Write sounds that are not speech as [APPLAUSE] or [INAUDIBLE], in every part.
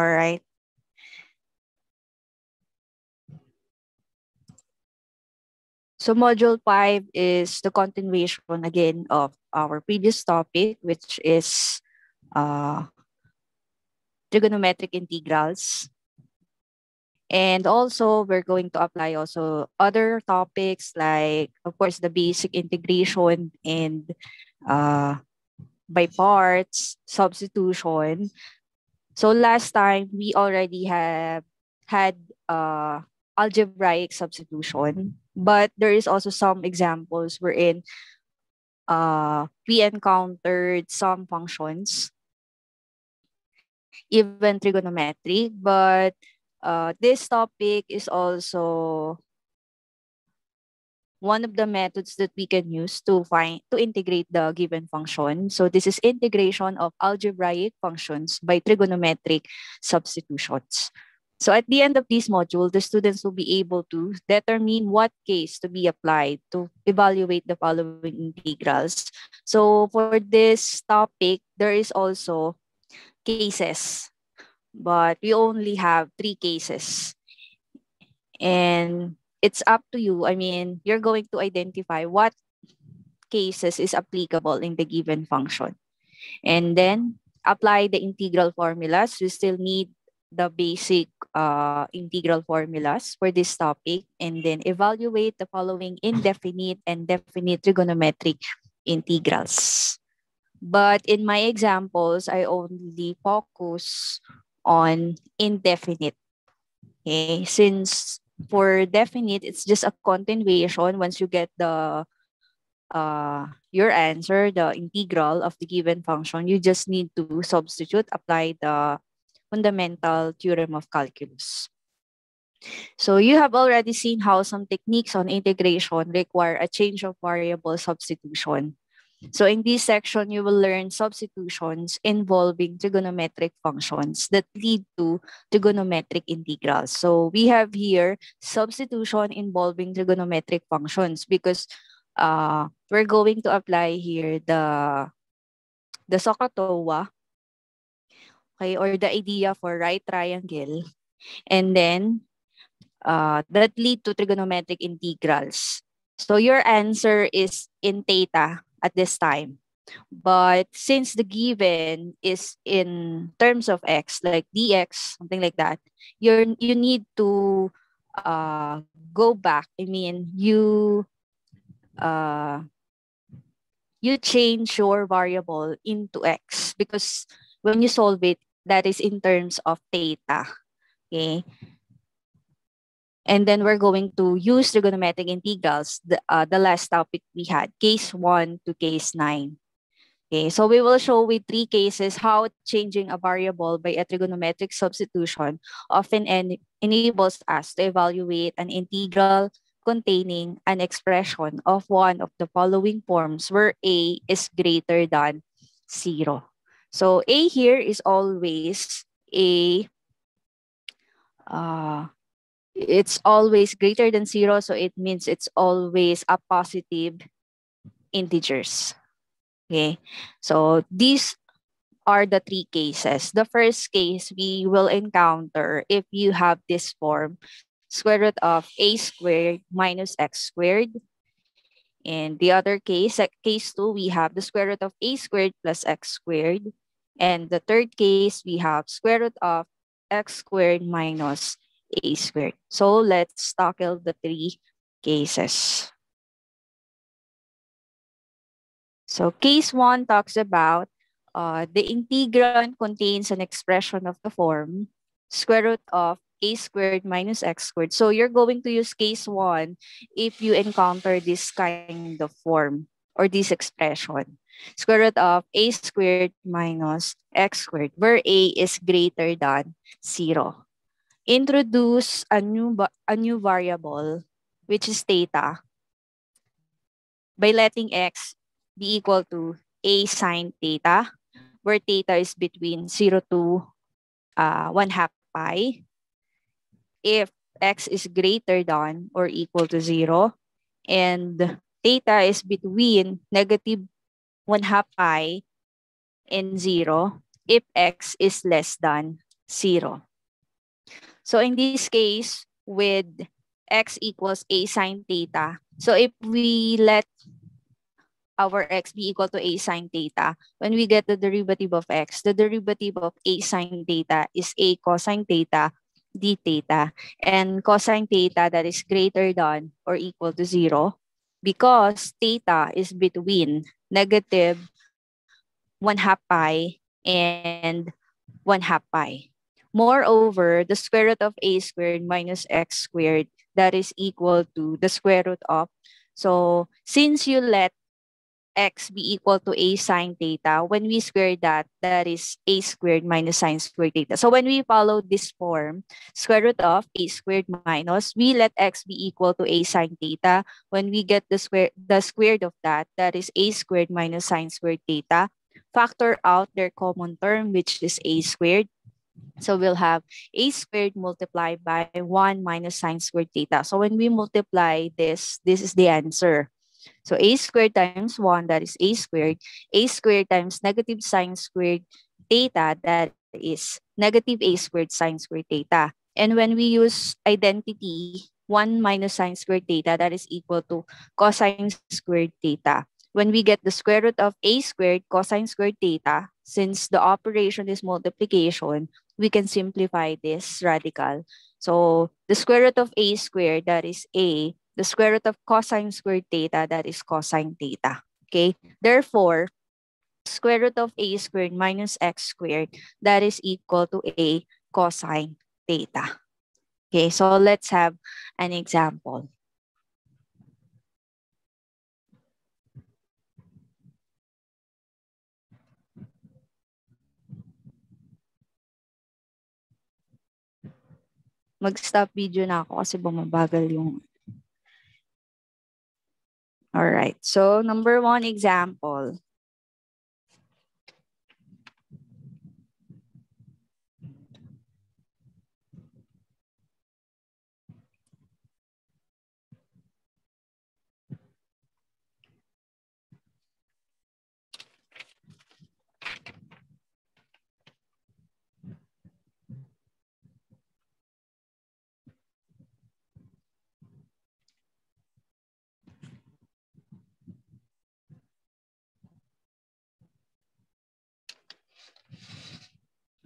All right. So module five is the continuation again of our previous topic, which is uh, trigonometric integrals. And also, we're going to apply also other topics like, of course, the basic integration and uh, by parts, substitution. So last time, we already have had uh, algebraic substitution, but there is also some examples wherein uh, we encountered some functions, even trigonometry, but uh, this topic is also one of the methods that we can use to find to integrate the given function. So this is integration of algebraic functions by trigonometric substitutions. So at the end of this module, the students will be able to determine what case to be applied to evaluate the following integrals. So for this topic, there is also cases, but we only have three cases. And it's up to you. I mean, you're going to identify what cases is applicable in the given function. And then apply the integral formulas. You still need the basic uh, integral formulas for this topic and then evaluate the following indefinite and definite trigonometric integrals. But in my examples, I only focus on indefinite. Okay, since for definite, it's just a continuation once you get the uh, your answer, the integral of the given function, you just need to substitute, apply the fundamental theorem of calculus. So you have already seen how some techniques on integration require a change of variable substitution. So in this section, you will learn substitutions involving trigonometric functions that lead to trigonometric integrals. So we have here substitution involving trigonometric functions because uh, we're going to apply here the, the SOHCAHTOA okay, or the idea for right triangle. And then uh, that lead to trigonometric integrals. So your answer is in theta at this time. But since the given is in terms of x, like dx, something like that, you're you need to uh, go back. I mean, you uh, you change your variable into x because when you solve it, that is in terms of theta. Okay. And then we're going to use trigonometric integrals, the, uh, the last topic we had, case 1 to case 9. Okay, so we will show with three cases how changing a variable by a trigonometric substitution often en enables us to evaluate an integral containing an expression of one of the following forms where a is greater than 0. So A here is always a, uh, it's always greater than zero. So it means it's always a positive integers. Okay, so these are the three cases. The first case we will encounter if you have this form, square root of a squared minus x squared. In the other case, case 2, we have the square root of a squared plus x squared. And the third case, we have square root of x squared minus a squared. So let's tackle the three cases. So case one talks about uh, the integrand contains an expression of the form square root of a squared minus x squared. So you're going to use case one if you encounter this kind of form or this expression square root of a squared minus x squared, where a is greater than 0. Introduce a new, a new variable, which is theta, by letting x be equal to a sine theta, where theta is between 0 to uh, 1 half pi. If x is greater than or equal to 0, and theta is between negative 1 half pi and 0 if x is less than 0. So in this case, with x equals a sine theta, so if we let our x be equal to a sine theta, when we get the derivative of x, the derivative of a sine theta is a cosine theta d theta. And cosine theta that is greater than or equal to 0 because theta is between negative 1 half pi and 1 half pi. Moreover, the square root of a squared minus x squared, that is equal to the square root of. So since you let x be equal to a sine theta, when we square that, that is a squared minus sine squared theta. So when we follow this form, square root of a squared minus, we let x be equal to a sine theta. When we get the square the squared of that, that is a squared minus sine squared theta. Factor out their common term, which is a squared. So we'll have a squared multiplied by 1 minus sine squared theta. So when we multiply this, this is the answer. So a squared times 1, that is a squared. a squared times negative sine squared theta, that is negative a squared sine squared theta. And when we use identity, 1 minus sine squared theta, that is equal to cosine squared theta. When we get the square root of a squared cosine squared theta, since the operation is multiplication, we can simplify this radical. So the square root of a squared, that is a, the square root of cosine squared theta, that is cosine theta. Okay, therefore, square root of a squared minus x squared, that is equal to a cosine theta. Okay, so let's have an example. Mag-stop video na ako kasi bumabagal yung All right. So number one example.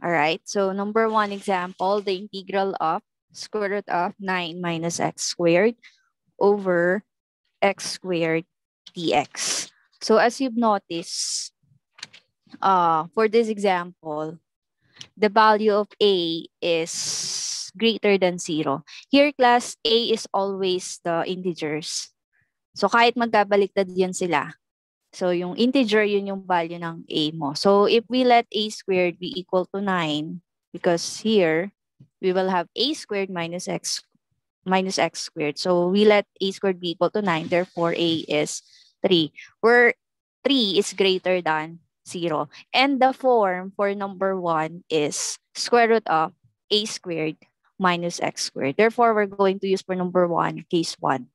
All right, so number one example, the integral of square root of 9 minus x squared over x squared dx. So as you've noticed, uh, for this example, the value of a is greater than 0. Here, class a is always the integers. So kahit magkabaliktad yan sila, So yung integer, yun yung value ng a mo. So if we let a squared be equal to 9, because here, we will have a squared minus x minus x squared. So we let a squared be equal to 9, therefore a is 3, where 3 is greater than 0. And the form for number 1 is square root of a squared minus x squared. Therefore, we're going to use for number 1, case 1.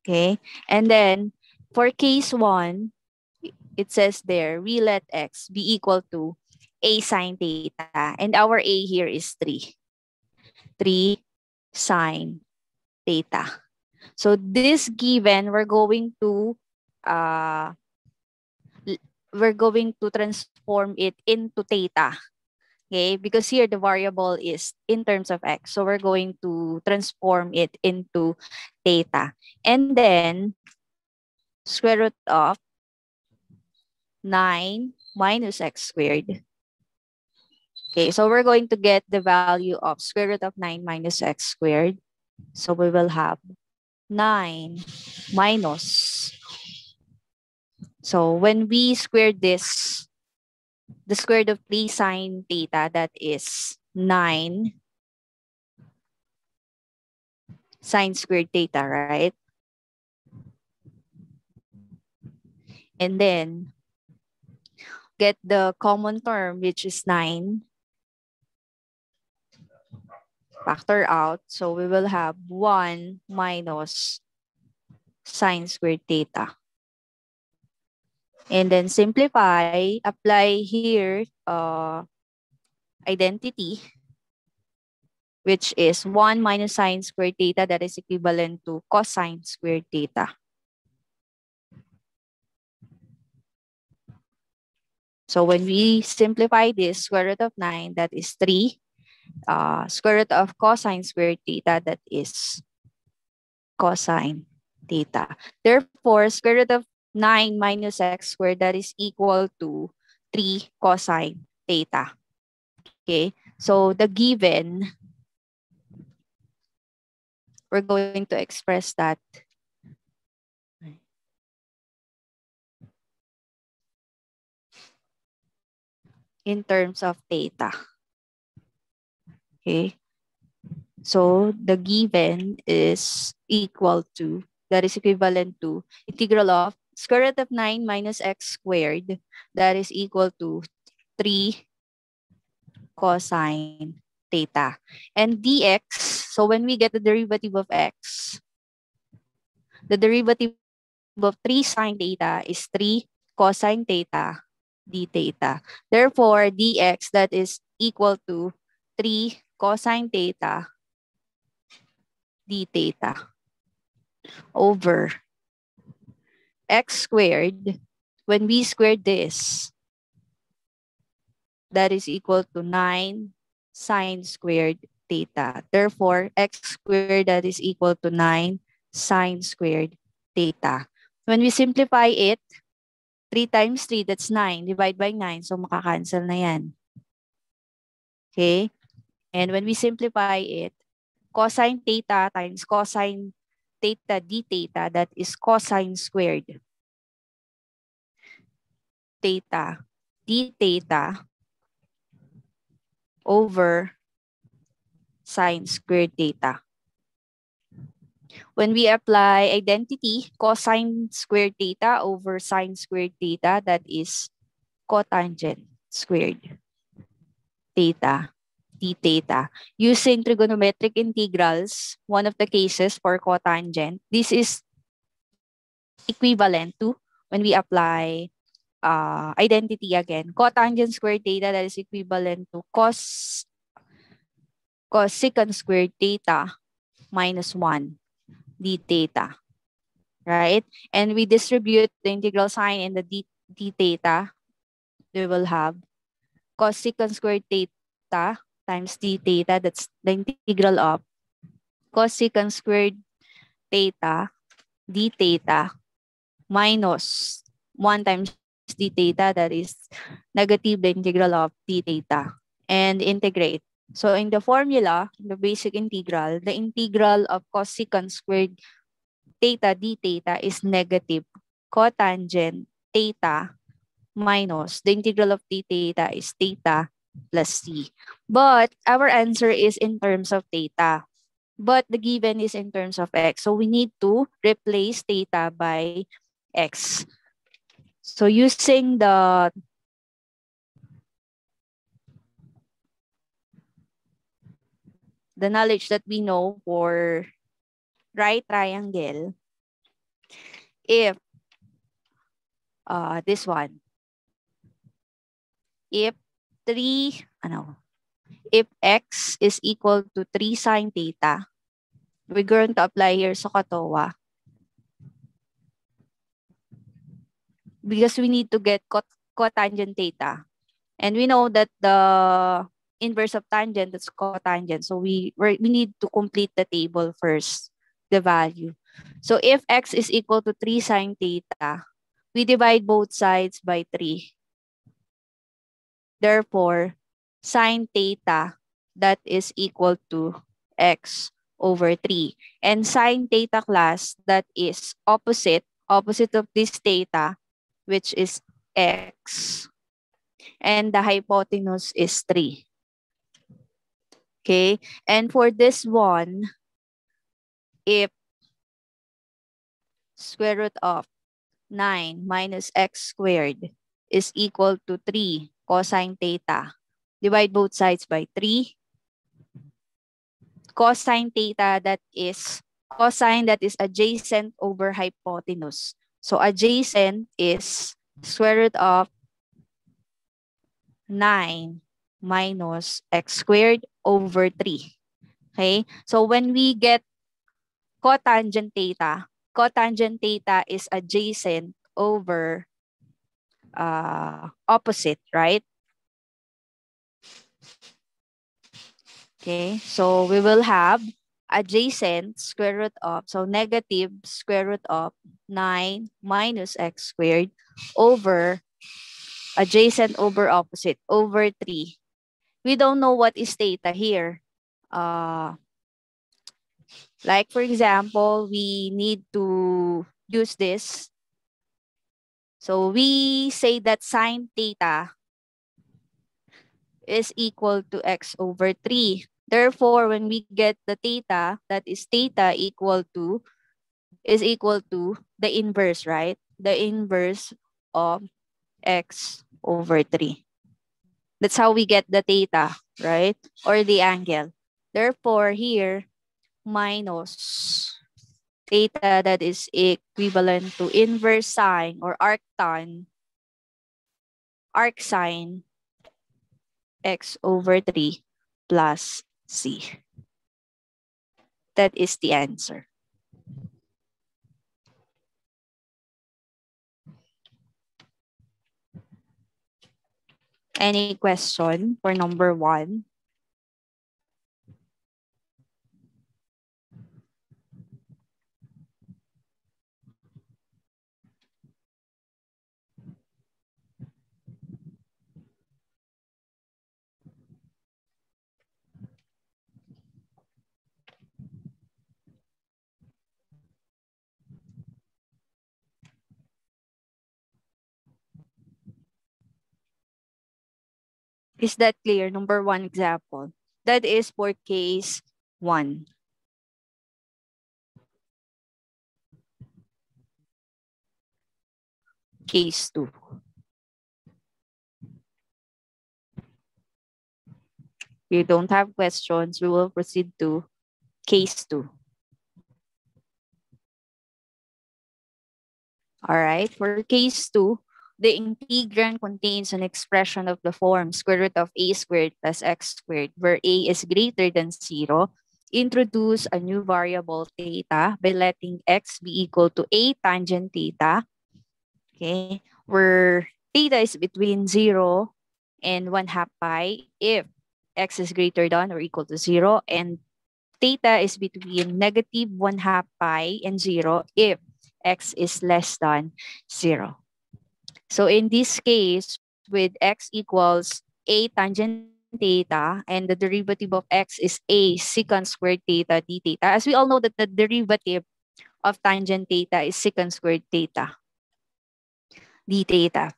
Okay. And then for case one, it says there, we let x be equal to a sine theta. And our a here is 3. 3 sine theta. So this given, we're going to uh, we're going to transform it into theta. Okay, because here the variable is in terms of x. So we're going to transform it into theta. And then square root of 9 minus x squared. Okay, so we're going to get the value of square root of 9 minus x squared. So we will have 9 minus. So when we square this, the square root of 3 sine theta, that is 9 sine squared theta, right? And then get the common term, which is 9. Factor out. So we will have 1 minus sine squared theta. And then simplify, apply here uh, identity, which is 1 minus sine squared theta that is equivalent to cosine squared theta. So when we simplify this, square root of 9, that is 3. Uh, square root of cosine squared theta, that is cosine theta. Therefore, square root of 9 minus x squared, that is equal to 3 cosine theta. Okay, so the given, we're going to express that in terms of theta. Okay. So the given is equal to, that is equivalent to integral of square root of 9 minus x squared. That is equal to 3 cosine theta. And dx, so when we get the derivative of x, the derivative of 3 sine theta is 3 cosine theta d theta. Therefore, dx that is equal to 3 cosine theta d theta over x squared. When we squared this, that is equal to 9 sine squared theta. Therefore, x squared that is equal to 9 sine squared theta. When we simplify it, 3 times 3, that's 9. Divide by 9, so makakancel na yan. Okay? And when we simplify it, cosine theta times cosine theta d theta, that is cosine squared. Theta d theta over sine squared theta. When we apply identity, cosine squared theta over sine squared theta, that is cotangent squared theta d theta. Using trigonometric integrals, one of the cases for cotangent, this is equivalent to when we apply uh, identity again. Cotangent squared theta, that is equivalent to cos, cosecant squared theta minus 1 d theta, right? And we distribute the integral sign in the d, d theta. We will have cosecant squared theta times d theta. That's the integral of cosecant squared theta d theta minus 1 times d theta. That is negative the integral of d theta. And integrate. So in the formula, the basic integral, the integral of cosecant squared theta d theta is negative cotangent theta minus the integral of d theta is theta plus c. But our answer is in terms of theta. But the given is in terms of x. So we need to replace theta by x. So using the the knowledge that we know for right triangle, if uh, this one, if 3, ano, if x is equal to 3 sine theta, we're going to apply here SOHCAHTOA. Because we need to get cot cotangent theta. And we know that the inverse of tangent, is cotangent. So we, we need to complete the table first, the value. So if x is equal to 3 sine theta, we divide both sides by 3. Therefore, sine theta, that is equal to x over 3. And sine theta class, that is opposite, opposite of this theta, which is x. And the hypotenuse is 3. Okay, and for this one, if square root of 9 minus x squared is equal to 3 cosine theta, divide both sides by 3. Cosine theta, that is cosine that is adjacent over hypotenuse. So adjacent is square root of 9 minus x squared over 3. Okay? So when we get cotangent theta, cotangent theta is adjacent over uh, opposite, right? Okay, so we will have adjacent square root of, so negative square root of 9 minus x squared over adjacent over opposite over 3. We don't know what is theta here. Uh, like for example, we need to use this. So we say that sine theta is equal to x over 3. Therefore, when we get the theta, that is theta equal to, is equal to the inverse, right? The inverse of x over 3. That's how we get the theta, right? Or the angle. Therefore, here, minus theta that is equivalent to inverse sine or arctan, arc sine x over 3 plus C. That is the answer. Any question for number one? Is that clear? Number one example. That is for case one. Case two. You don't have questions, we will proceed to case two. All right, for case two, the integrand contains an expression of the form square root of a squared plus x squared, where a is greater than zero. Introduce a new variable theta by letting x be equal to a tangent theta, okay, where theta is between zero and one half pi if x is greater than or equal to zero, and theta is between negative one half pi and zero if x is less than zero. So in this case, with x equals a tangent theta and the derivative of x is a secant squared theta d theta. As we all know that the derivative of tangent theta is secant squared theta d theta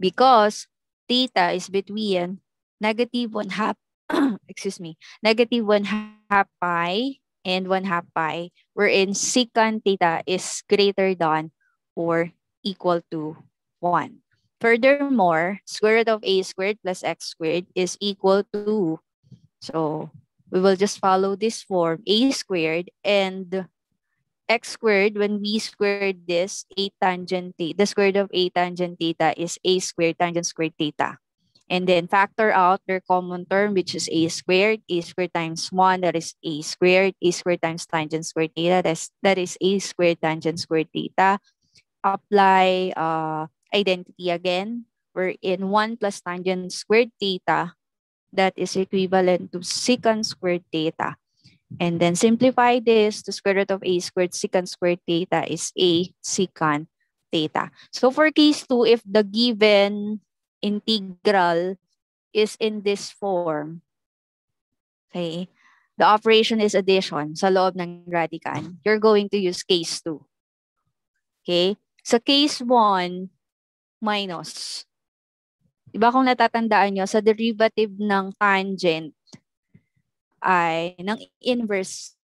because theta is between negative one half, [COUGHS] excuse me, negative one half pi and one half pi, wherein secant theta is greater than or equal to 1. Furthermore, square root of a squared plus x squared is equal to, so we will just follow this form, a squared and x squared, when we squared this, a tangent theta, the square root of a tangent theta is a squared tangent squared theta. And then factor out their common term, which is a squared, a squared times 1, that is a squared, a squared times tangent squared theta, that's, that is a squared tangent squared theta. Apply uh, identity again, we're in 1 plus tangent squared theta, that is equivalent to secant squared theta. And then simplify this, the square root of a squared secant squared theta is a secant theta. So for case 2, if the given integral is in this form, okay, the operation is addition sa loob ng radicand, you're going to use case 2. Okay? Sa case 1, minus. Diba kung natatandaan nyo, sa derivative ng tangent ay, ng inverse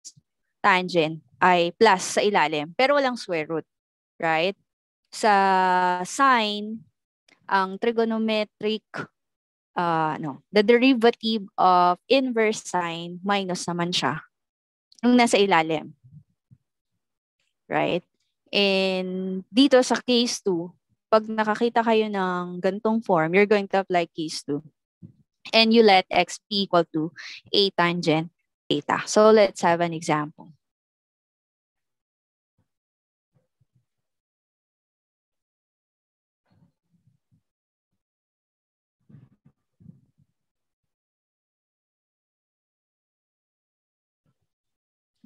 tangent ay plus sa ilalim, pero walang square root, right? Sa sine, ang trigonometric, uh, no, the derivative of inverse sine minus naman siya nung nasa ilalim. Right? And dito sa case 2, pag nakakita kayo ng gantong form, you're going to apply case 2. And you let x be equal to a tangent theta. So let's have an example.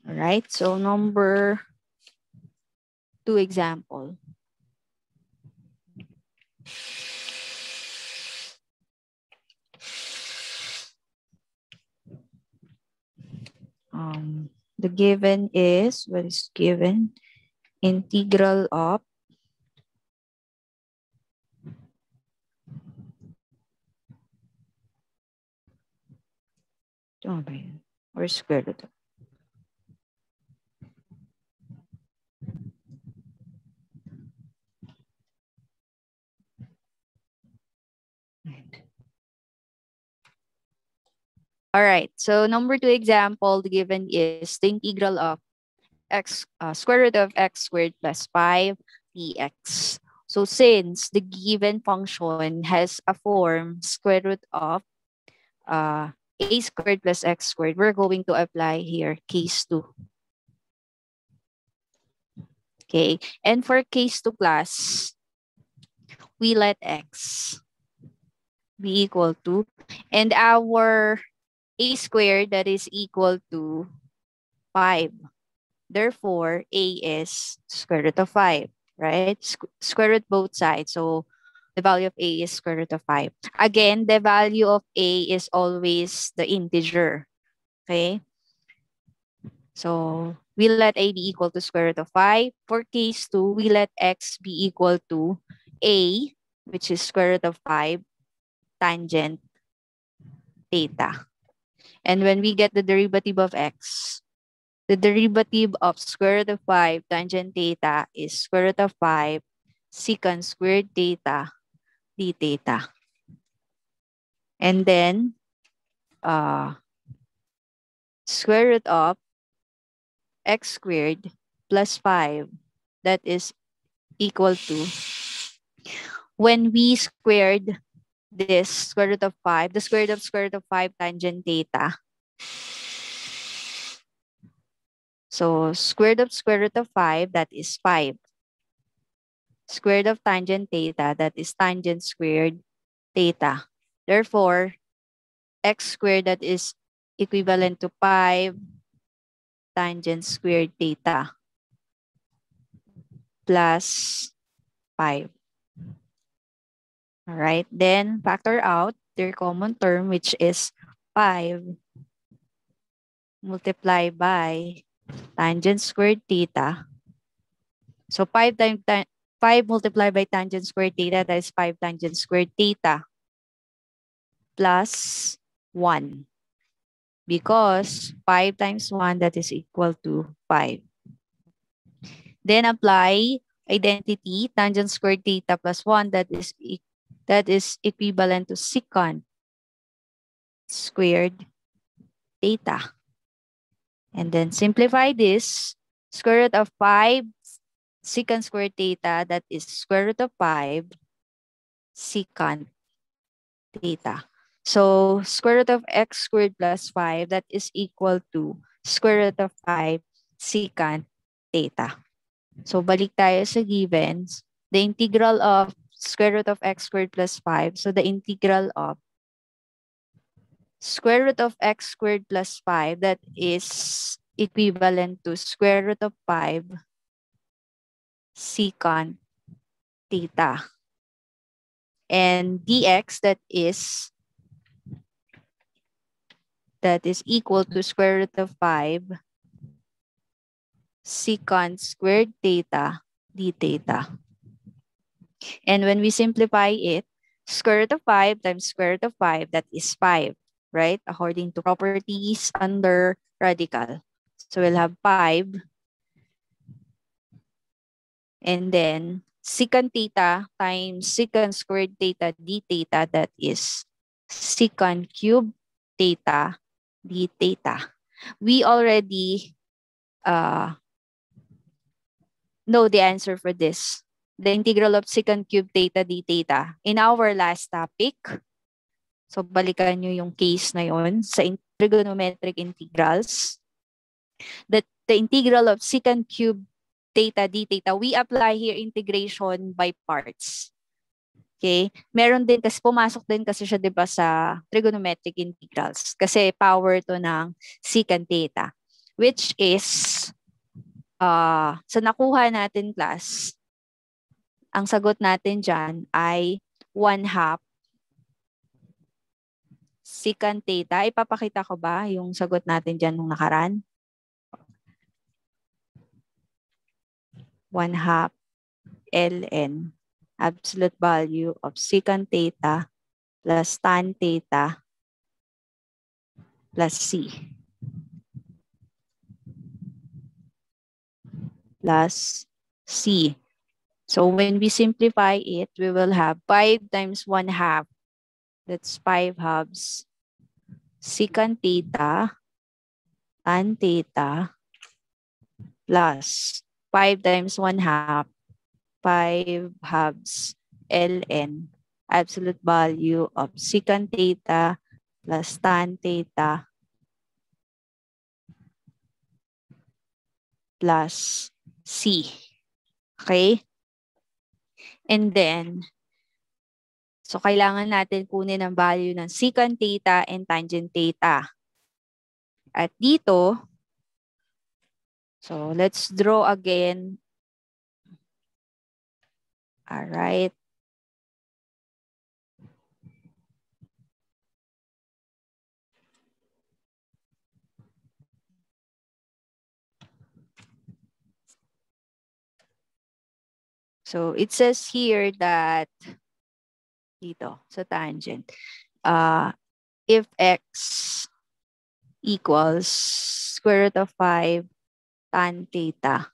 All right, so number two example. Um, the given is, what is given? Integral of Or square root of All right, so number two example given is the integral of x uh, square root of x squared plus 5 dx. So since the given function has a form square root of uh, a squared plus x squared, we're going to apply here case 2. Okay, and for case 2 plus, we let x be equal to, and our a squared that is equal to 5. Therefore, a is square root of 5, right? Squ square root both sides. So the value of a is square root of 5. Again, the value of a is always the integer, okay? So we let a be equal to square root of 5. For case 2, we let x be equal to a, which is square root of 5, tangent theta. And when we get the derivative of x, the derivative of square root of 5 tangent theta is square root of 5 secant squared theta d theta. And then uh, square root of x squared plus 5 that is equal to when we squared this square root of 5, the square root of square root of 5 tangent theta. So square root of square root of 5, that is 5. Square root of tangent theta, that is tangent squared theta. Therefore, x squared that is equivalent to 5 tangent squared theta plus 5. All right, then factor out their common term, which is 5 multiplied by tangent squared theta. So 5 times 5 multiplied by tangent squared theta, that is 5 tangent squared theta plus 1. Because 5 times 1, that is equal to 5. Then apply identity, tangent squared theta plus 1, that is equal that is equivalent to secant squared theta. And then simplify this, square root of 5 secant squared theta, that is square root of 5 secant theta. So square root of x squared plus 5, that is equal to square root of 5 secant theta. So balik tayo sa givens. The integral of square root of x squared plus 5. So the integral of square root of x squared plus 5, that is equivalent to square root of 5 secant theta. And dx, that is that is equal to square root of 5 secant squared theta d theta. And when we simplify it, square root of 5 times square root of 5, that is 5, right? According to properties under radical. So we'll have 5. And then secant theta times secant squared theta d theta, that is secant cube theta d theta. We already uh, know the answer for this the integral of secant cube theta d theta. In our last topic, so balikan nyo yung case na yon sa trigonometric integrals, that the integral of secant cube theta d theta, we apply here integration by parts. Okay? Meron din kasi pumasok din kasi siya 'di sa trigonometric integrals kasi power to ng secant theta which is uh, sa nakuha natin class ang sagot natin diyan ay 1 half secant theta. Ipapakita ko ba yung sagot natin diyan nung nakaraan? 1 half ln absolute value of secant theta plus tan theta plus c plus c. So when we simplify it, we will have 5 times 1 half. That's 5 halves. Secant theta, tan theta, plus 5 times 1 half 5 halves ln absolute value of secant theta plus tan theta plus c. Okay? And then, so kailangan natin kunin ang value ng secant theta and tangent theta. At dito, so let's draw again all right. So it says here that dito sa tangent, uh, if x equals square root of 5 tan theta,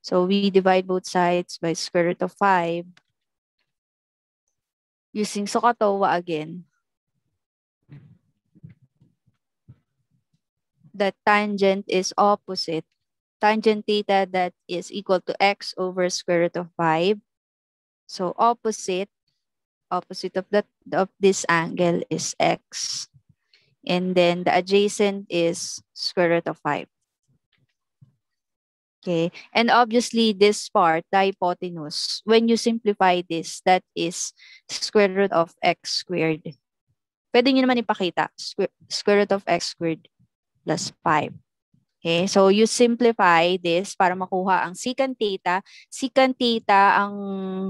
so we divide both sides by square root of 5 using SOHCAHTOA again. The tangent is opposite. Tangent theta that is equal to x over square root of 5. So opposite, opposite of that of this angle is x. And then the adjacent is square root of 5. Okay, and obviously this part, the hypotenuse, when you simplify this, that is square root of x squared. Pwede nyo naman ipakita, square, square root of x squared plus 5. Okay, so you simplify this para makuha ang secant theta. Secant theta, ang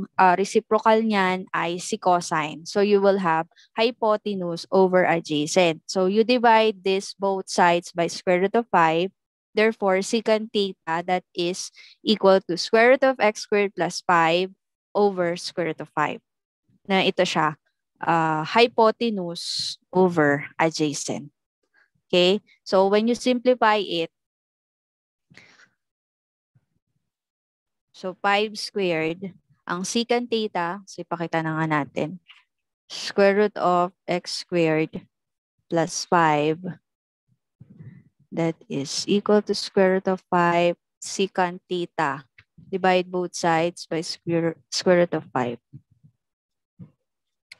uh, reciprocal niyan ay si cosine. So you will have hypotenuse over adjacent. So you divide this both sides by square root of 5 Therefore, secant theta that is equal to square root of x squared plus 5 over square root of 5. Na ito siya, uh, hypotenuse over adjacent. Okay? So, when you simplify it, so 5 squared, ang secant theta, so ipakita na nga natin, square root of x squared plus 5 that is equal to square root of 5 secant theta. Divide both sides by square, square root of 5.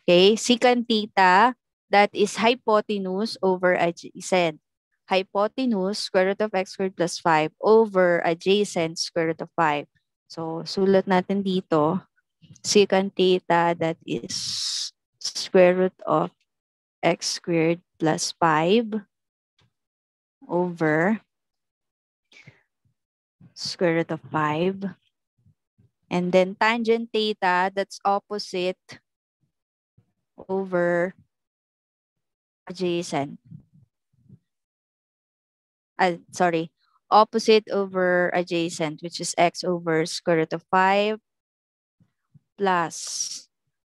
Okay, secant theta, that is hypotenuse over adjacent. Hypotenuse, square root of x squared plus 5 over adjacent square root of 5. So, sulat natin dito, secant theta, that is square root of x squared plus 5 over square root of 5. And then tangent theta, that's opposite over adjacent. Uh, sorry, opposite over adjacent, which is x over square root of 5 plus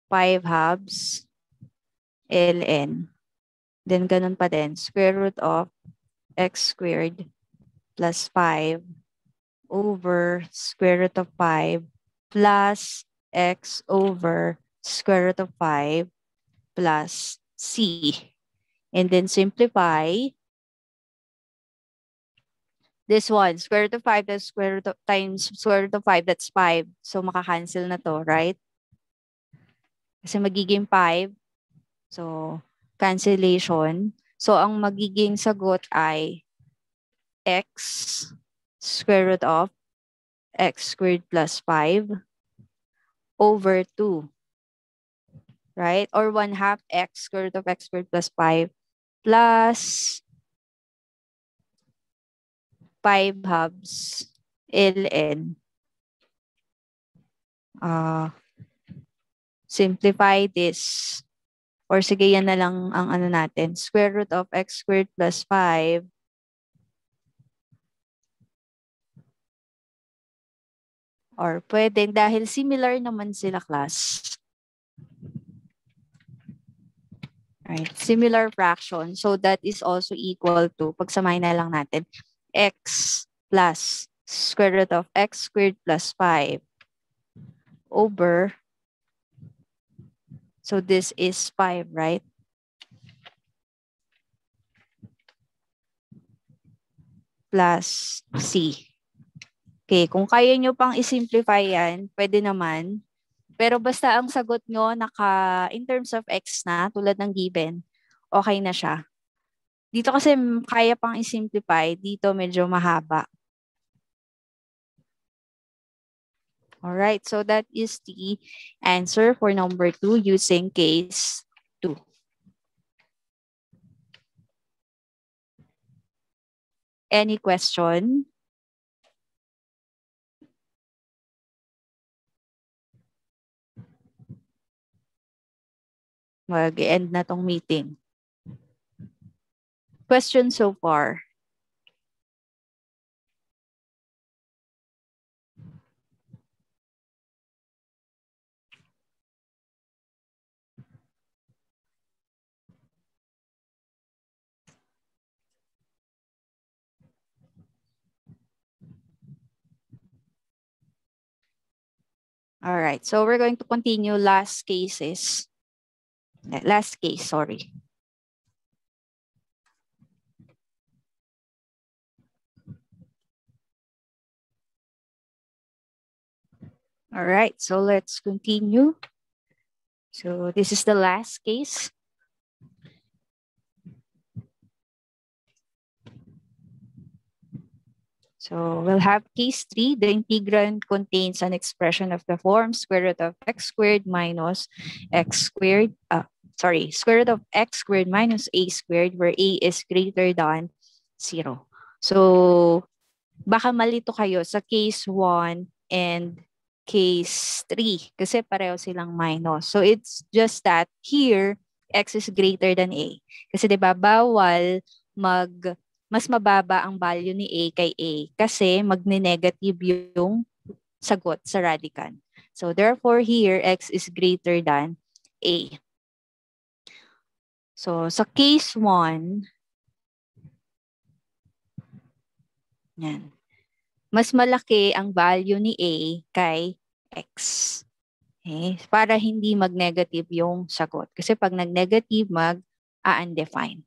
5 halves ln. Then ganun pa din, square root of x squared plus 5 over square root of 5 plus x over square root of 5 plus c. And then simplify. This one, square root of 5 that's square root of, times square root of 5, that's 5. So, makakancel na to, right? Kasi magiging 5. So, cancellation. So, ang magiging sagot ay x square root of x squared plus 5 over 2. Right? Or 1 half x square root of x squared plus 5 plus 5 halves ln. Uh, simplify this. Or sige, yan na lang ang ano natin. Square root of x squared plus 5 Or pwede, dahil similar naman sila class. Right, similar fraction. So that is also equal to, pagsamahin na lang natin, x plus square root of x squared plus 5 over, so this is 5, right? Plus c. Okay, kung kaya nyo pang isimplify yan, pwede naman. Pero basta ang sagot nyo naka, in terms of x na, tulad ng given, okay na siya. Dito kasi kaya pang isimplify, dito medyo mahaba. Alright, so that is the answer for number 2 using case 2. Any question? mag-end na tong meeting. Question so far? All right, so we're going to continue last cases. Last case, sorry. All right, so let's continue. So this is the last case. So we'll have case 3. The integrand contains an expression of the form square root of x squared minus x squared, uh, sorry, square root of x squared minus a squared where a is greater than 0. So baka malito kayo sa case 1 and case 3 kasi pareho silang minus. So it's just that here, x is greater than a. Kasi 'di ba bawal mag mas mababa ang value ni a kay a kasi magne-negative yung sagot sa radicand. So therefore here x is greater than a. So sa case 1 yan mas malaki ang value ni A kay X. Okay? Para hindi mag-negative yung sagot. Kasi pag nag-negative, mag-undefined.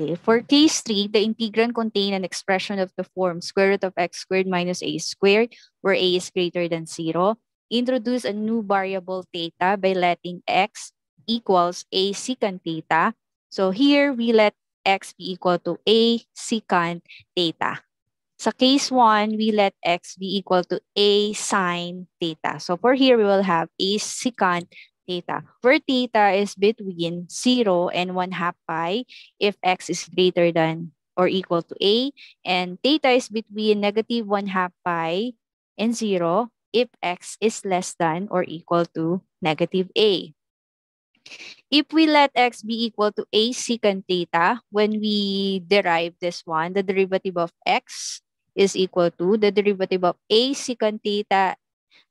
Okay. For case 3, the integrand contain an expression of the form square root of x squared minus a squared, where a is greater than 0. Introduce a new variable theta by letting x equals a secant theta. So here, we let x be equal to a secant theta. Sa case 1, we let x be equal to a sine theta. So for here, we will have a secant theta, where theta is between 0 and 1 half pi if x is greater than or equal to a, and theta is between negative 1 half pi and 0 if x is less than or equal to negative a. If we let x be equal to a secant theta, when we derive this one, the derivative of x is equal to the derivative of a secant theta.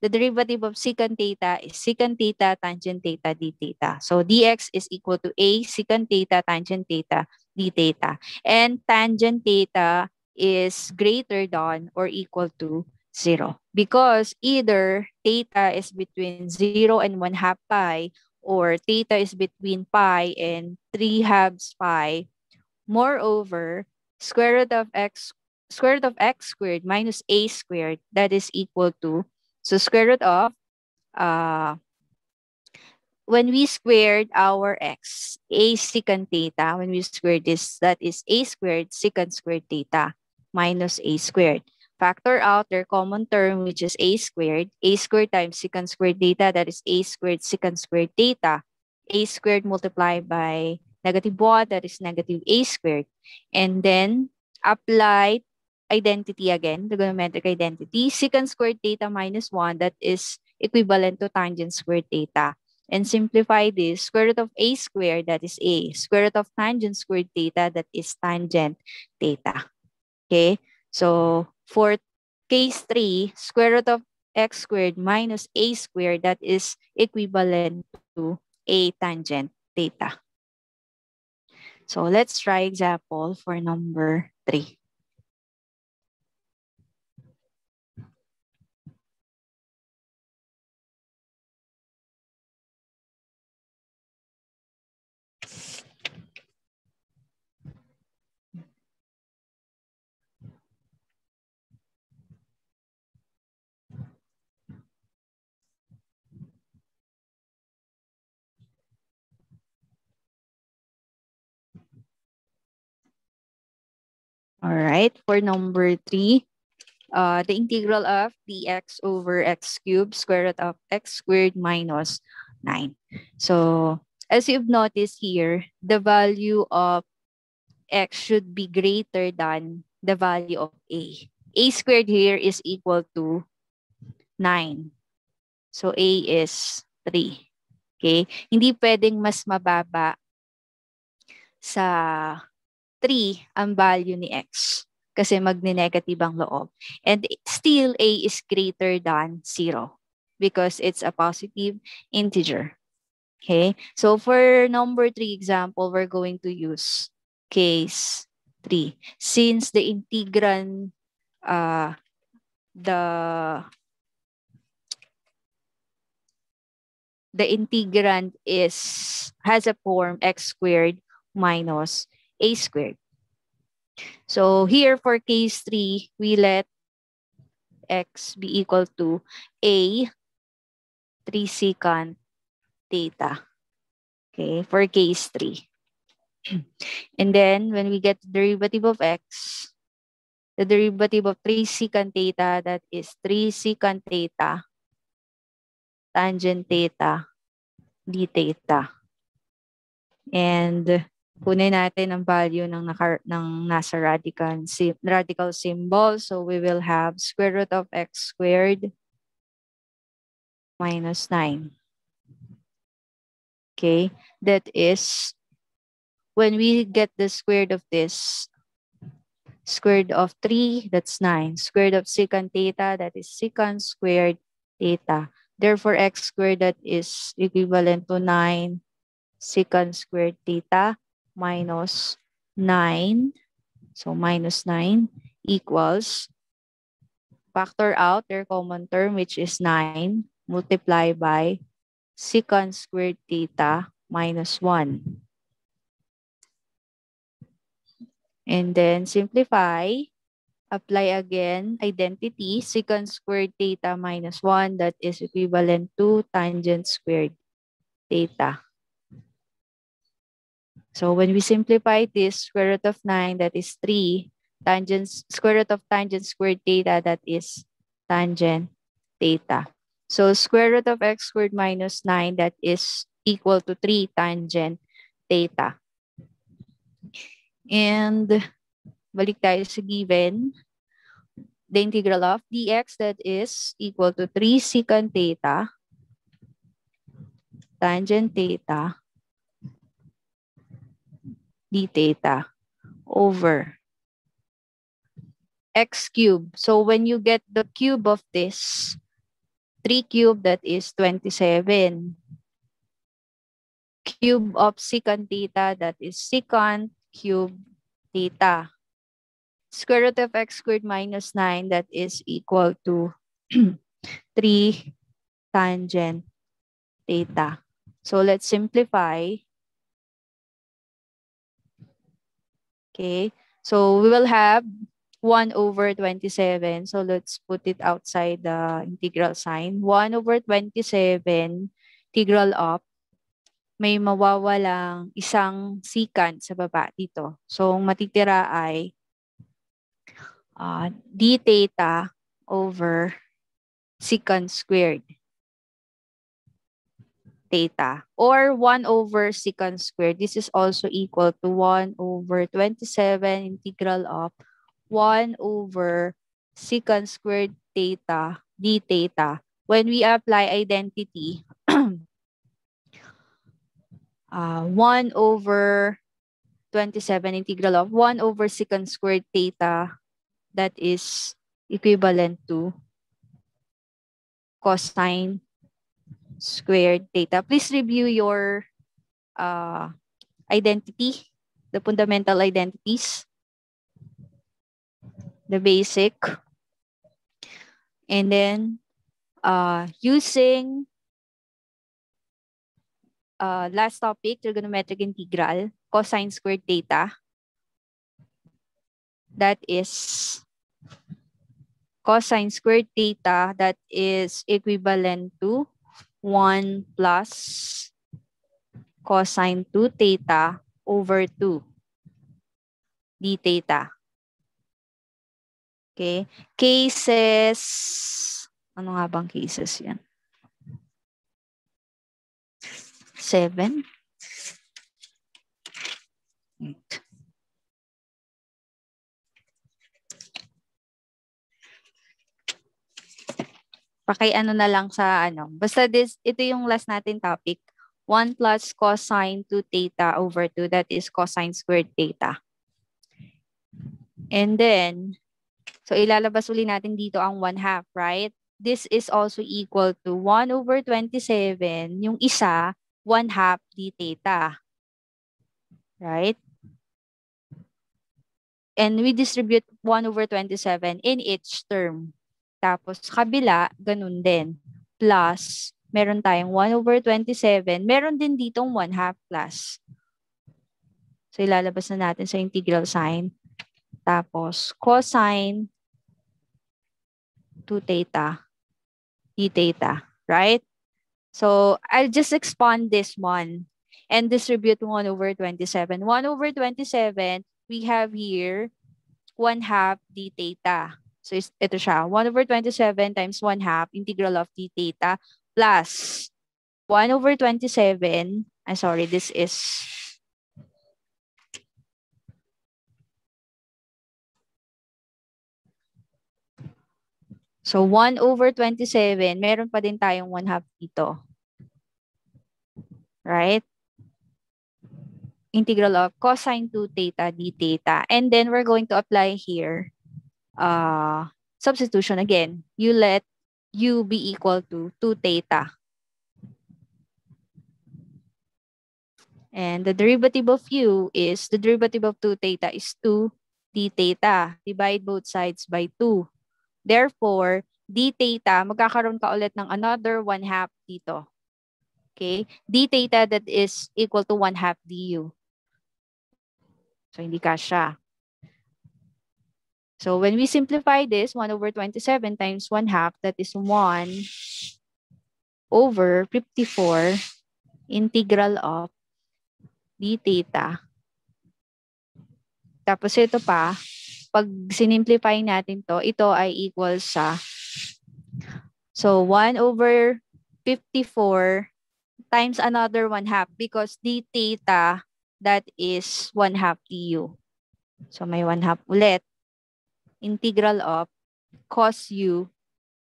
The derivative of secant theta is secant theta tangent theta d theta. So dx is equal to a secant theta tangent theta d theta. And tangent theta is greater than or equal to 0 because either theta is between 0 and 1 half pi or theta is between pi and 3 halves pi, Moreover, square root of x square root of x squared minus a squared that is equal to so square root of uh when we squared our x, a secant theta, when we squared this, that is a squared secant squared theta minus a squared. Factor out their common term, which is a squared. a squared times secant squared theta, that is a squared secant squared theta. a squared multiplied by negative 1, that is negative a squared. And then apply identity again, trigonometric identity. Secant squared theta minus 1, that is equivalent to tangent squared theta. And simplify this, square root of a squared, that is a. Square root of tangent squared theta, that is tangent theta. Okay, so for case 3, square root of x squared minus a squared, that is equivalent to a tangent theta. So let's try example for number 3. All right, for number three, uh, the integral of dx over x cubed square root of x squared minus 9. So as you've noticed here, the value of x should be greater than the value of a. a squared here is equal to 9. So a is 3. Okay? Hindi pwedeng mas mababa sa 3 ang value ni x kasi magne-negative ang loob. And still, a is greater than 0 because it's a positive integer. Okay, so for number 3 example, we're going to use case 3. Since the integrand, uh, the the integrand is has a form x squared minus a squared. So here for case 3, we let x be equal to a 3 secant theta. Okay, for case 3. [CLEARS THROAT] And then when we get the derivative of x, the derivative of 3 secant theta, that is 3 secant theta tangent theta d theta. And kunin natin ang value ng, naka, ng nasa radical, radical symbol. So we will have square root of x squared minus 9. Okay, that is when we get the square root of this, square root of 3, that's 9. Square root of secant theta, that is secant squared theta. Therefore, x squared, that is equivalent to 9 secant squared theta minus 9. So minus 9 equals, factor out their common term, which is 9, multiply by secant squared theta minus 1. And then simplify, apply again identity, secant squared theta minus 1 that is equivalent to tangent squared theta. So when we simplify this, square root of 9, that is 3. Tangent, square root of tangent squared theta, that is tangent theta. So square root of x squared minus 9, that is equal to 3 tangent theta. And balik tayo sa given. The integral of dx that is equal to 3 secant theta tangent theta d theta over x cube. So when you get the cube of this, 3 cube, that is 27. Cube of secant theta, that is secant cube theta. Square root of x squared minus 9, that is equal to [CLEARS THROAT] 3 tangent theta. So let's simplify. Okay, so we will have 1 over 27. So let's put it outside the integral sign. 1 over 27, integral of, may mawawalang isang secant sa baba dito. So matitira ay uh, d theta over secant squared theta or 1 over secant squared. This is also equal to 1 over 27 integral of 1 over secant squared theta d theta. When we apply identity, [CLEARS THROAT] uh, 1 over 27 integral of 1 over secant squared theta that is equivalent to cosine squared theta. Please review your uh, identity, the fundamental identities, the basic. And then uh, using uh, last topic, trigonometric integral, cosine squared theta. That is cosine squared theta that is equivalent to 1 plus cosine 2 theta over 2 d theta. Okay. Cases, ano nga bang cases yan? 7. 8. Paki ano na lang sa ano. Basta this, ito yung last natin topic. 1 plus cosine 2 theta over 2. That is cosine squared theta. And then, so ilalabas uli natin dito ang 1 half, right? This is also equal to 1 over 27. Yung isa, 1 half d theta. Right? And we distribute 1 over 27 in each term. Tapos kabila, ganun din. Plus, meron tayong 1 over 27. Meron din ditong 1 half plus. So ilalabas na natin sa integral sign. Tapos cosine 2 theta d theta, right? So I'll just expand this one and distribute 1 over 27. 1 over 27, we have here 1 half d theta. So ito siya, 1 over 27 times 1 half integral of d theta plus 1 over 27, I'm sorry, this is So 1 over 27, meron pa din tayong 1 half dito. Right? Integral of cosine 2 theta d theta. And then we're going to apply here uh, substitution again, you let u be equal to 2 theta. And the derivative of u is, the derivative of 2 theta is 2 d theta. Divide both sides by 2. Therefore, d theta, magkakaroon ka ulit ng another 1 half dito. Okay? d theta that is equal to 1 half du. So, hindi ka siya. So when we simplify this, 1 over 27 times 1 half, that is 1 over 54 integral of d theta. Tapos ito pa, pag sinimplify natin to, ito ay equal sa, so 1 over 54 times another 1 half because d theta, that is 1 half du. So may 1 half ulit integral of cos u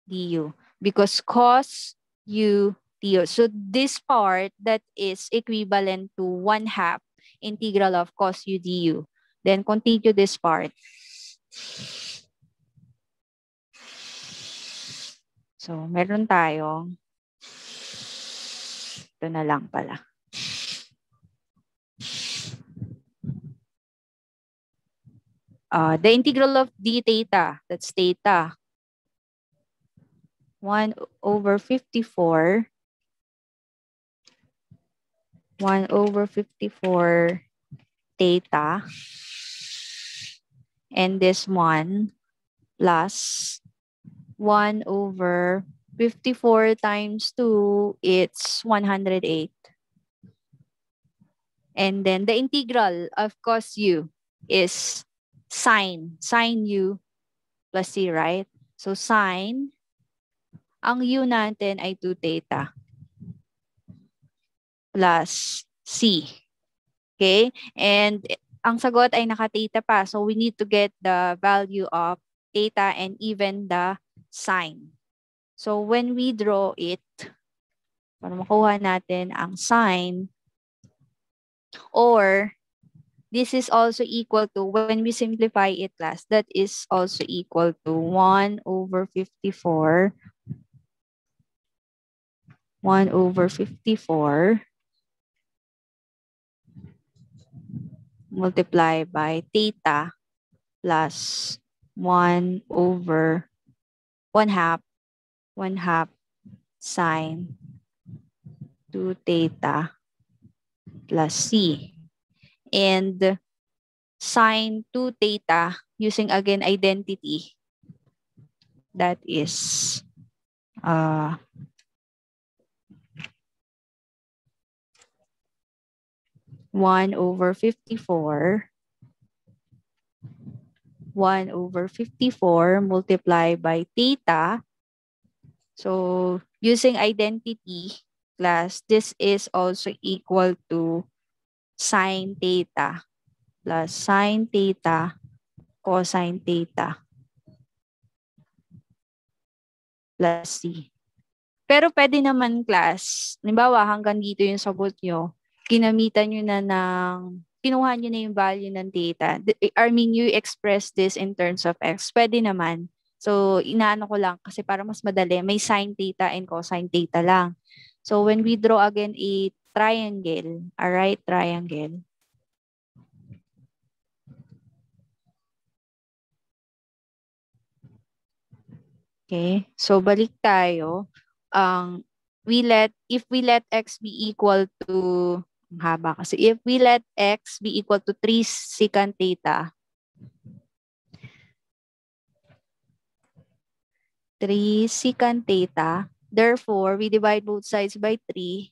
du because cos u du. So this part that is equivalent to 1 half integral of cos u du. Then continue this part. So meron tayong ito na lang pala. Uh, the integral of d theta, that's theta, 1 over 54, 1 over 54 theta And this one plus 1 over 54 times 2, it's 108. And then the integral of cos u is sine, sine u plus c, right? So sine, ang u natin ay 2 theta plus c. Okay? And ang sagot ay naka-theta pa. So we need to get the value of theta and even the sine. So when we draw it, para makuha natin ang sine, or this is also equal to, when we simplify it last, that is also equal to 1 over 54. 1 over 54 multiply by theta plus 1 over 1 half, 1 half sine 2 theta plus c. And sine 2 theta using again identity, that is uh, one over fifty-four 1 over 54 multiplied by theta. So using identity class, this is also equal to sine theta plus sine theta cosine theta plus c. Pero pwede naman class, halimbawa hanggang dito yung sagot nyo, ginamitan nyo na ng kinuha nyo na yung value ng data. I mean, you express this in terms of x. Pwede naman. So, inaano ko lang kasi para mas madali, may sine theta and cosine theta lang. So, when we draw again a triangle, a right triangle, Okay, so balik tayo. Um, we let, if we let x be equal to ang haba kasi. If we let x be equal to 3 secant theta, 3 secant theta, therefore, we divide both sides by 3,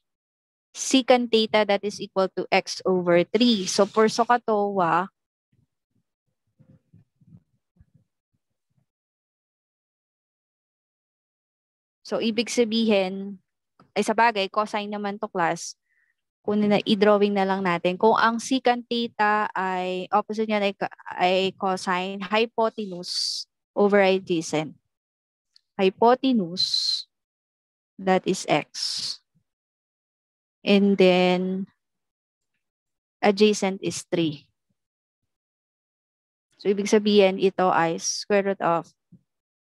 secant theta that is equal to x over 3. So, for SOHCAHTOA, So, ibig sabihin, ay sa bagay, cosine naman to class, kunin na, i-drawing na lang natin. Kung ang secant theta ay, opposite niya ay, ay cosine, hypotenuse over adjacent. Hypotenuse, that is x. And then, adjacent is 3. So, ibig sabihin, ito ay square root of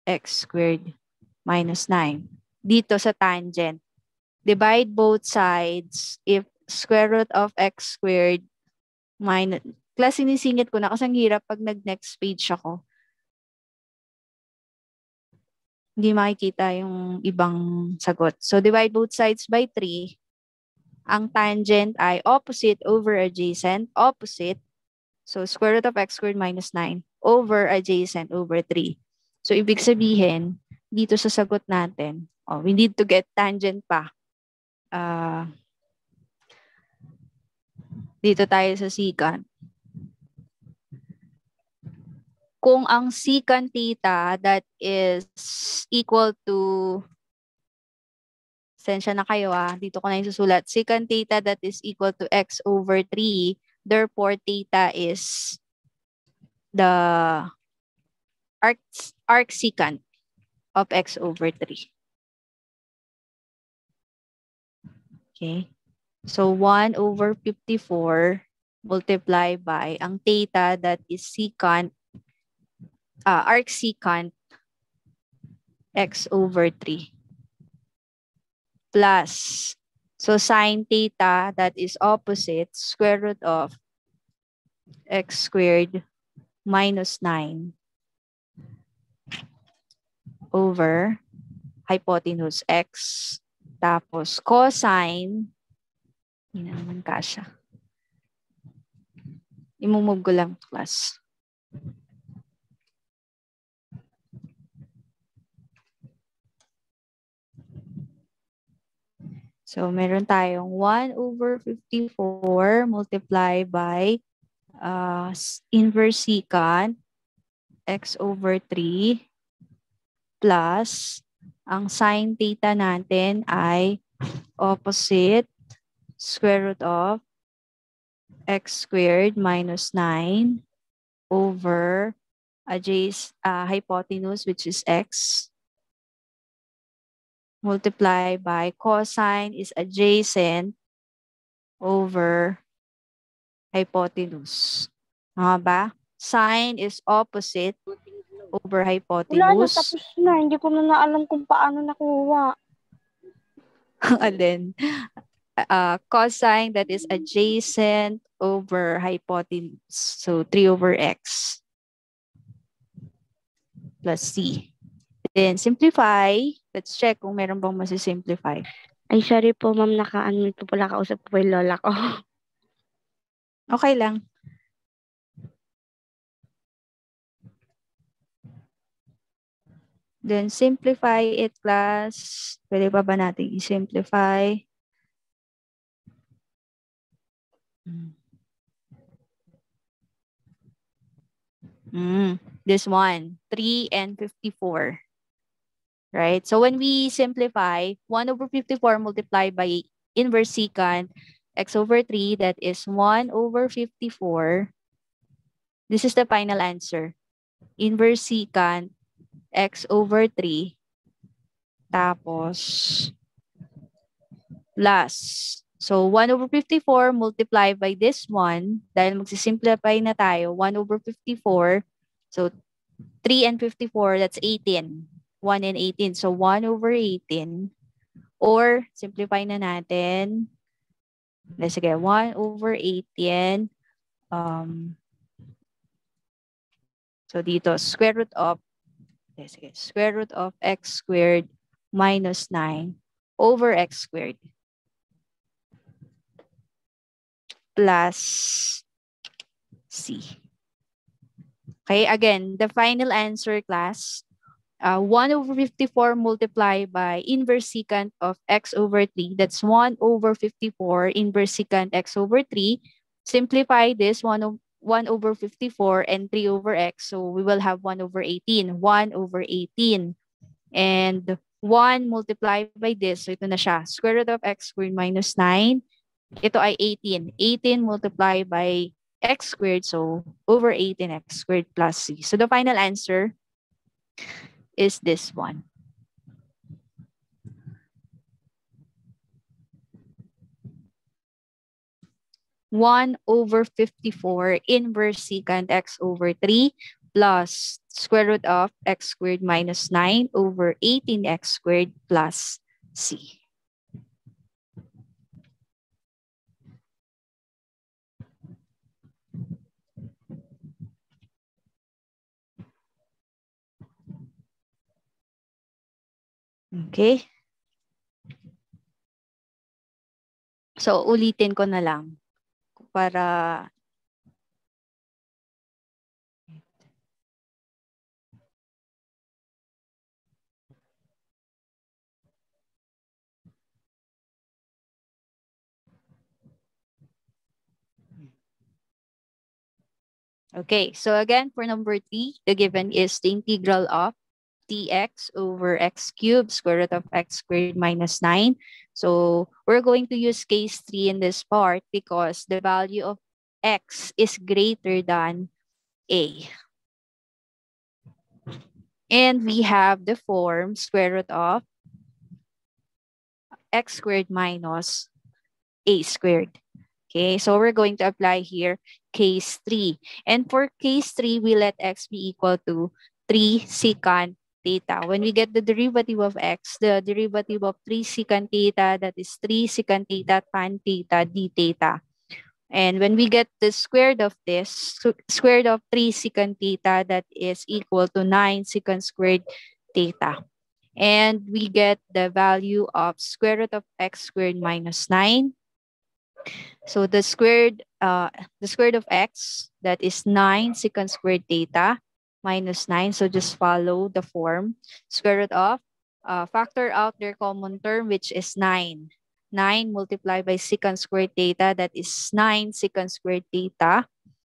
x squared minus 9. Dito sa tangent. Divide both sides if square root of x squared minus, class sinisingit ko na kasi ang hirap pag nag-next page ako. Hindi makikita yung ibang sagot. So, divide both sides by 3. Ang tangent ay opposite over adjacent, opposite. So, square root of x squared minus 9 over adjacent over 3. So, ibig sabihin, dito sa sagot natin, oh, we need to get tangent pa. Uh, dito tayo sa secant. Kung ang secant theta that is equal to Sensya na kayo ah. Dito ko na yung susulat. Secant theta that is equal to x over 3. Therefore, theta is the arc, arc secant of x over 3. Okay. So 1 over 54 multiplied by ang theta that is secant, uh, arc secant x over 3 plus so sine theta that is opposite square root of x squared minus 9 over hypotenuse x tapos cosine hindi na naman kasha. Imumove ko lang class. So, meron tayong 1 over 54 multiplied by uh, inverse secant x over 3 plus ang sine theta natin ay opposite square root of x squared minus 9 over adjacent uh, hypotenuse which is x multiply by cosine is adjacent over hypotenuse. Nga ba? Sine is opposite over hypotenuse. Wala na, tapos na. Hindi ko na naalam kung paano nakuha. [LAUGHS] Alin? Uh, cosine that is adjacent over hypotenuse. So 3 over x plus c. Then simplify. Let's check kung meron bang masisimplify. Ay, sorry po, ma'am. Naka-unmute po pala kausap po yung lola ko. [LAUGHS] Okay lang. Then simplify it, class. Pwede pa ba natin i-simplify? Mm, this one, 3 and 54 right? So when we simplify, 1 over 54 multiplied by inverse secant x over 3, that is 1 over 54. This is the final answer. Inverse secant x over 3. Tapos, plus. So, 1 over 54 multiplied by this one. Dahil magsisimplify na tayo, 1 over 54. So, 3 and 54, that's 18. 1 and 18. So 1 over 18. Or simplify na natin. Let's sige, 1 over 18. Um, so dito, square root of, let's sige, square root of x squared minus 9 over x squared plus c. Okay, again, the final answer class uh, 1 over 54 multiplied by inverse secant of x over 3. That's 1 over 54 inverse secant x over 3. Simplify this 1, 1 over 54 and 3 over x. So we will have 1 over 18. 1 over 18. And 1 multiplied by this. So ito na siya. Square root of x squared minus 9. Ito ay 18. 18 multiplied by x squared. So over 18x squared plus c. So the final answer is this one. One over 54 inverse secant x over 3 plus square root of x squared minus 9 over 18x squared plus c. Okay? So, ulitin ko na lang para Okay, so again, for number three, the given is the integral of dx over x cubed square root of x squared minus 9. So we're going to use case 3 in this part because the value of x is greater than a. And we have the form square root of x squared minus a squared. Okay, so we're going to apply here case 3. And for case 3, we let x be equal to 3 secant theta. When we get the derivative of x, the derivative of 3 secant theta, that is 3 secant theta tan theta d theta. And when we get the squared of this, squared of 3 secant theta, that is equal to 9 secant squared theta. And we get the value of square root of x squared minus 9. So the squared, uh, the squared of x, that is 9 secant squared theta minus 9. So just follow the form. Square root of, uh, factor out their common term, which is 9. 9 9 multiplied by secant squared theta, that is 9 secant squared theta.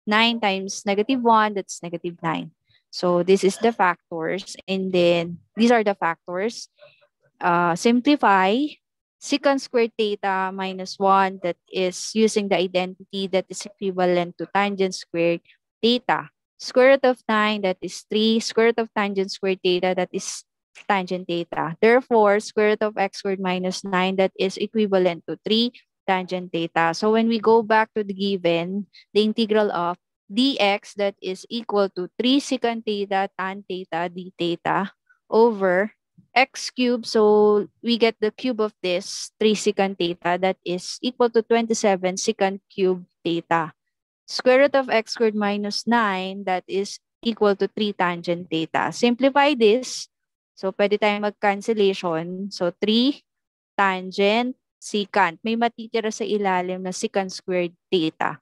9 times negative 1, that's negative 9. So this is the factors. And then these are the factors. Uh, simplify secant squared theta minus 1 that is using the identity that is equivalent to tangent squared theta. Square root of 9, that is 3. Square root of tangent squared theta, that is tangent theta. Therefore, square root of x squared minus 9, that is equivalent to 3 tangent theta. So when we go back to the given, the integral of dx that is equal to 3 secant theta tan theta d theta over x cubed. So we get the cube of this 3 secant theta that is equal to 27 secant cube theta. Square root of x squared minus 9 that is equal to 3 tangent theta. Simplify this. So, pwede tayong mag-cancellation. So, 3 tangent secant. May matitira sa ilalim na secant squared theta.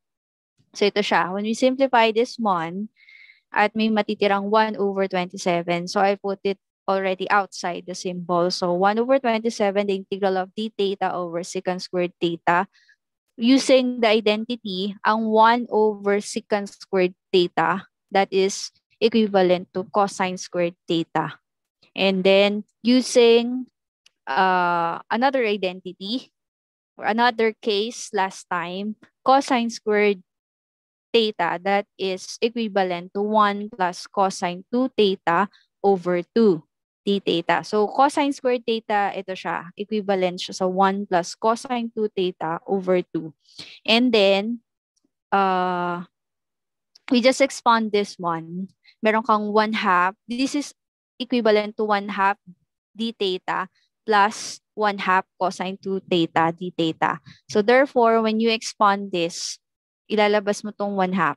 So, ito siya. When we simplify this one, at may matitirang 1 over 27. So, I put it already outside the symbol. So, 1 over 27, the integral of d theta over secant squared theta. Using the identity, ang 1 over secant squared theta, that is equivalent to cosine squared theta. And then using uh, another identity or another case last time, cosine squared theta that is equivalent to 1 plus cosine 2 theta over 2 d theta. So cosine squared theta, ito siya, equivalent siya sa 1 plus cosine 2 theta over 2. And then, uh, we just expand this one. Meron kang 1 half. This is equivalent to 1 half d theta plus 1 half cosine 2 theta d theta. So therefore, when you expand this, ilalabas mo tong 1 half.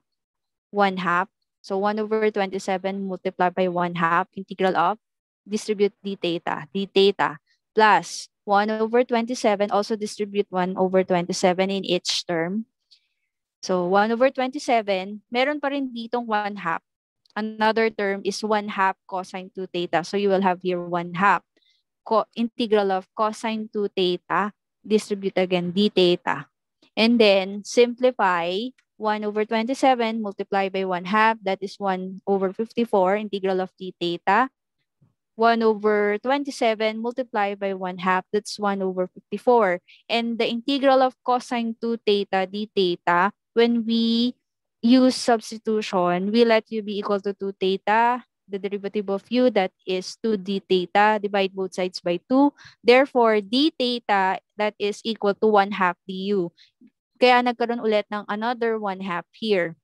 1 half. So 1 over 27 multiplied by 1 half integral of distribute d theta. d theta plus 1 over 27 also distribute 1 over 27 in each term. So 1 over 27, meron pa rin ditong 1 half Another term is 1 half cosine 2 theta. So you will have here 1 half co integral of cosine 2 theta, distribute again d theta. And then simplify 1 over 27 multiply by 1 half, that is 1 over 54, integral of d theta. 1 over 27 multiplied by 1 half, that's 1 over 54. And the integral of cosine 2 theta d theta, when we use substitution, we let u be equal to 2 theta. The derivative of u, that is 2 d theta. Divide both sides by 2. Therefore, d theta, that is equal to 1 half du. Kaya nagkaroon ulit ng another 1 half here.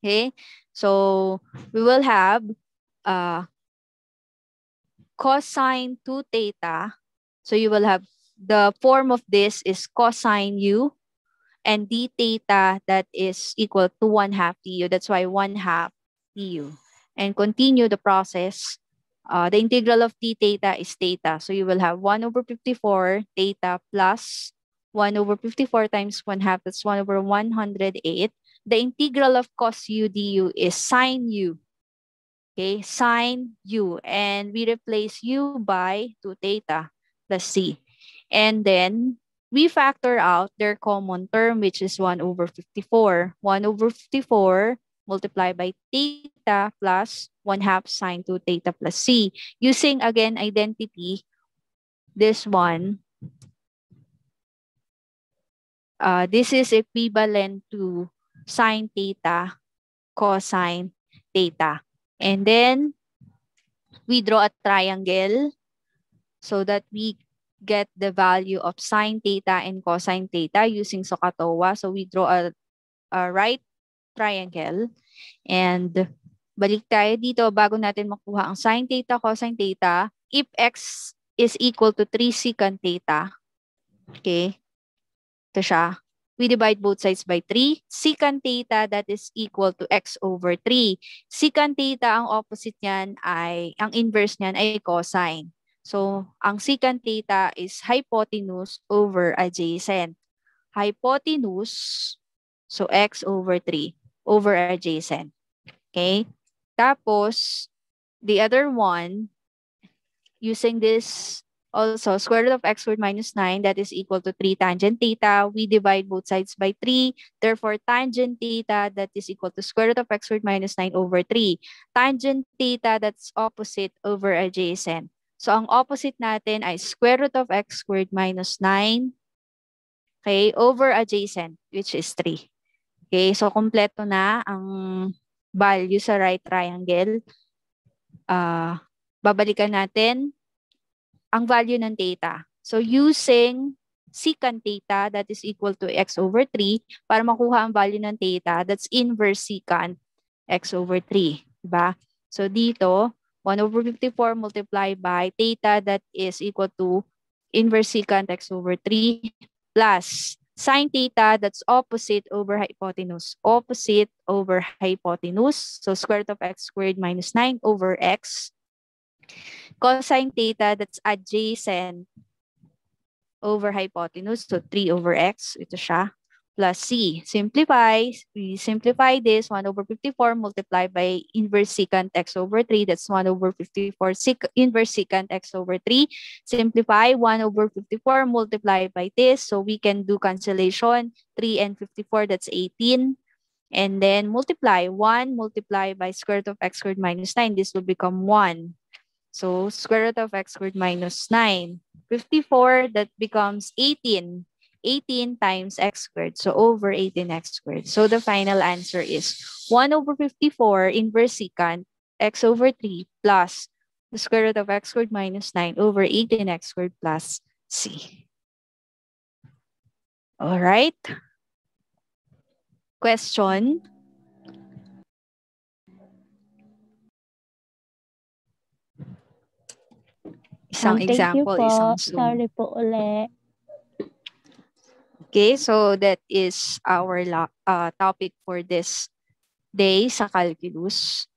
Okay? So, we will have uh, cosine 2 theta. So, you will have the form of this is cosine u and d theta that is equal to 1 half du. That's why 1 half du. And continue the process. Uh, the integral of d theta is theta. So you will have 1 over 54 theta plus 1 over 54 times 1 half. That's 1 over 108. The integral of cos u du is sine u. Okay, sine u. And we replace u by 2 theta plus c. And then we factor out their common term, which is 1 over 54. 1 over 54 multiplied by theta plus 1 half sine 2 theta plus c. Using, again, identity, this one, uh, this is equivalent to sine theta cosine theta. And then, we draw a triangle so that we get the value of sine theta and cosine theta using SOHCAHTOA. So we draw a, a right triangle. And balik tayo dito bago natin makuha ang sine theta, cosine theta. If x is equal to 3 secant theta, okay, ito siya. We divide both sides by 3. Secant theta, that is equal to x over 3. Secant theta, ang opposite niyan ay, ang inverse niyan ay cosine. So, ang secant theta is hypotenuse over adjacent. Hypotenuse, so x over 3 over adjacent. Okay? Tapos, the other one, using this Also, square root of x squared minus 9, that is equal to 3 tangent theta. We divide both sides by 3. Therefore, tangent theta, that is equal to square root of x squared minus 9 over 3. Tangent theta, that's opposite over adjacent. So, ang opposite natin ay square root of x squared minus 9, okay, over adjacent, which is 3. Okay, so kompleto na ang value sa right triangle. Uh, babalikan natin ang value ng theta. So using secant theta that is equal to x over 3 para makuha ang value ng theta that's inverse secant x over 3, diba? So dito 1 over 54 multiplied by theta that is equal to inverse secant x over 3 plus sine theta that's opposite over hypotenuse. Opposite over hypotenuse. So square root of x squared minus 9 over x cosine theta that's adjacent over hypotenuse. So 3 over x, ito siya, plus c. Simplify, we simplify this 1 over 54 multiplied by inverse secant x over 3. That's 1 over 54 sec inverse secant x over 3. Simplify 1 over 54 multiplied by this. So we can do cancellation. 3 and 54, that's 18. And then multiply 1 multiplied by square root of x squared minus 9. This will become 1. So square root of x squared minus 9. 54, that becomes 18. 18 times x squared. So over 18x squared. So the final answer is 1 over 54 inverse secant x over 3 plus the square root of x squared minus 9 over 18x squared plus c. All right. Question? Isang Um, example, po. isang Zoom. Sorry po uli. Okay, so that is our uh, topic for this day sa calculus.